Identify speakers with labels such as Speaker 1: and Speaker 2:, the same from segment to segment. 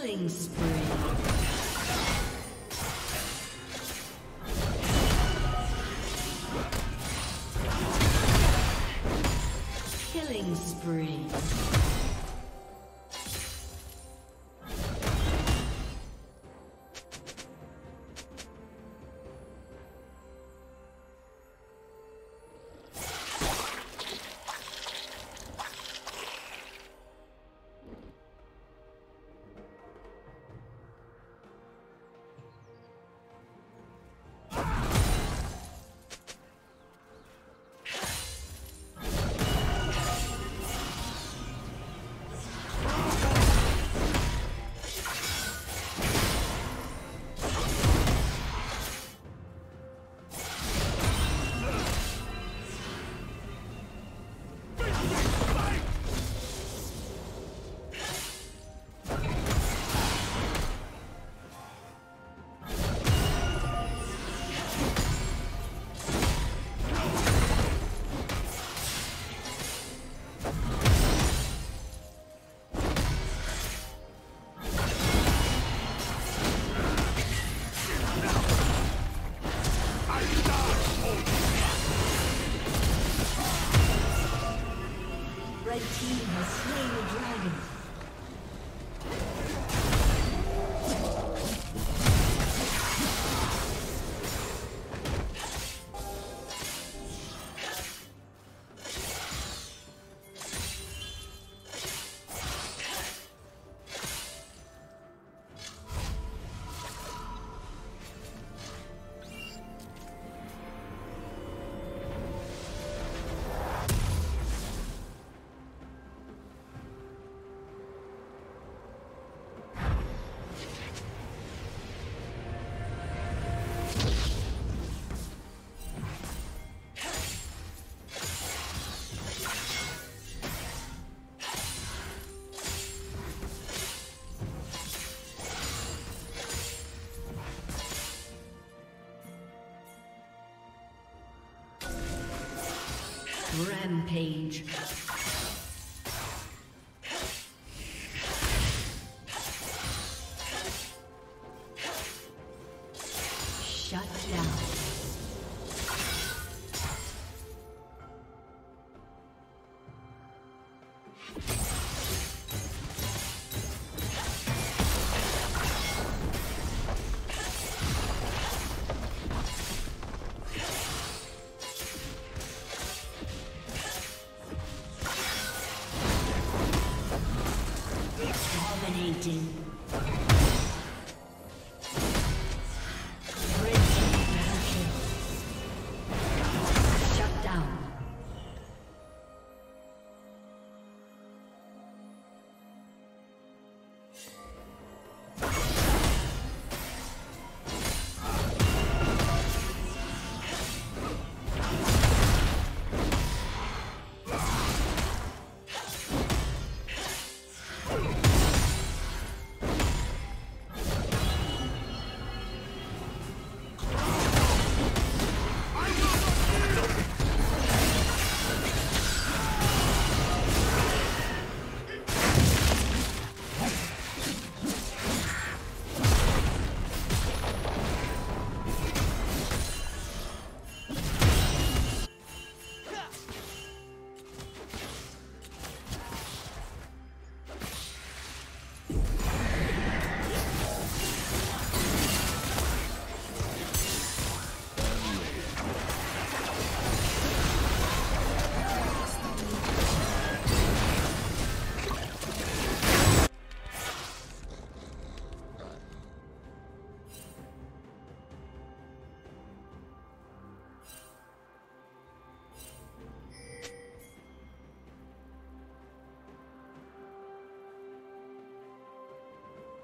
Speaker 1: Killing spree. Rampage.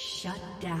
Speaker 1: Shut down.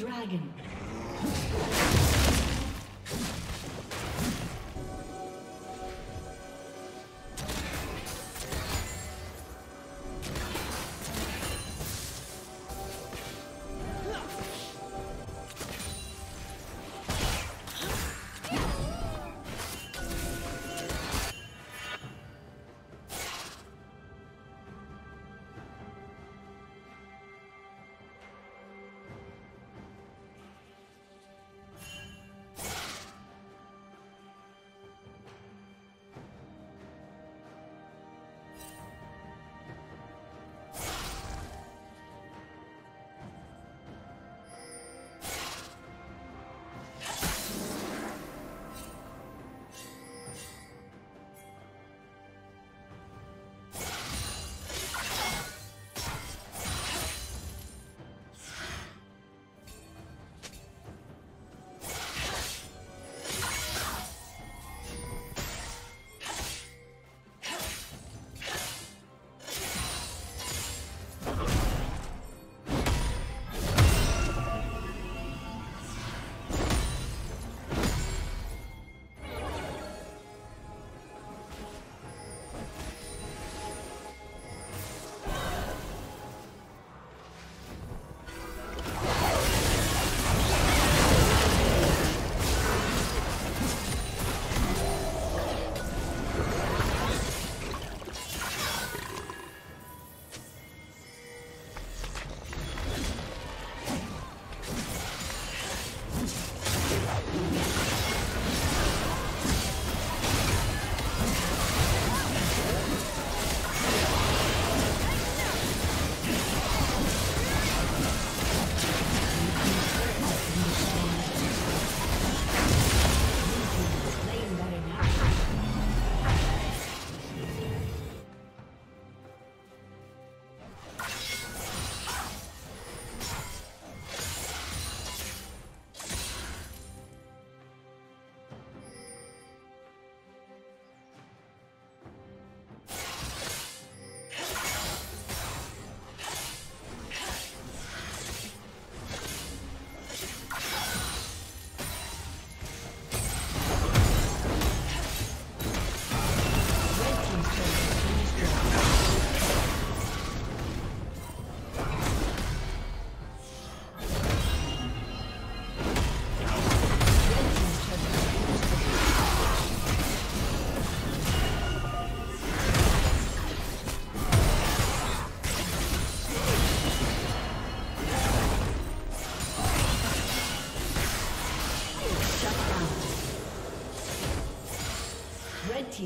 Speaker 1: dragon.